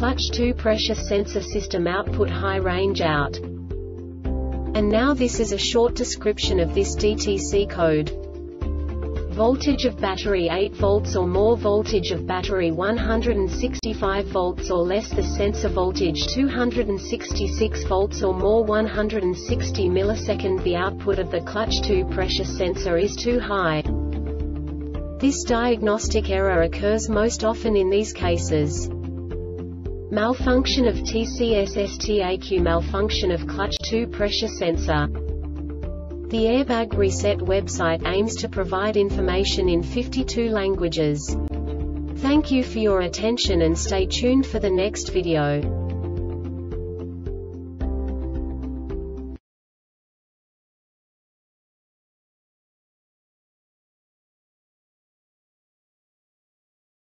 clutch 2 pressure sensor system output high range out. And now this is a short description of this DTC code. Voltage of battery 8 volts or more Voltage of battery 165 volts or less The sensor voltage 266 volts or more 160 millisecond The output of the clutch 2 pressure sensor is too high. This diagnostic error occurs most often in these cases. Malfunction of TC-SST-ECU Malfunction of clutch 2 pressure sensor The Airbag Reset website aims to provide information in 52 languages. Thank you for your attention and stay tuned for the next video.